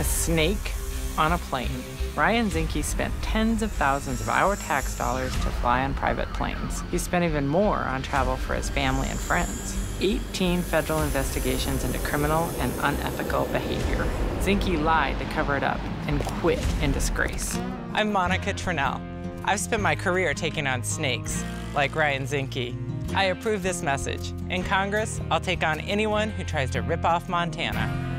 A snake on a plane. Ryan Zinke spent tens of thousands of our tax dollars to fly on private planes. He spent even more on travel for his family and friends. 18 federal investigations into criminal and unethical behavior. Zinke lied to cover it up and quit in disgrace. I'm Monica Tranel. I've spent my career taking on snakes, like Ryan Zinke. I approve this message. In Congress, I'll take on anyone who tries to rip off Montana.